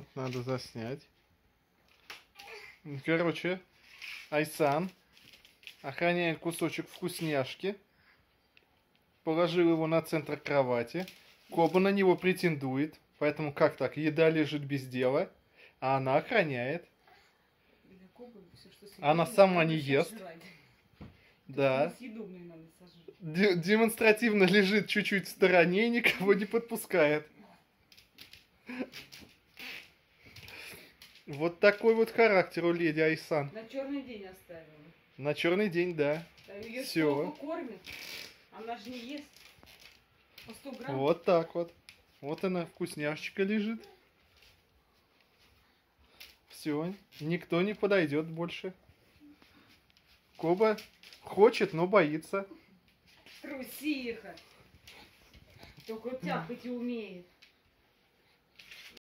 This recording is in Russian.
Вот, надо заснять. Короче, Айсан охраняет кусочек вкусняшки. Положил его на центр кровати. Коба на него претендует. Поэтому как так? Еда лежит без дела, а она охраняет. Она сама не ест. Да. Демонстративно лежит чуть-чуть в стороне и никого не подпускает. Вот такой вот характер у леди Айсан. На черный день оставила. На черный день, да. Ее Всё. столько кормят. Она же не ест. По 100 грамм. Вот так вот. Вот она, вкусняшечка лежит. Все, никто не подойдет больше. Коба хочет, но боится. Трусиха. Только тяпать и умеет.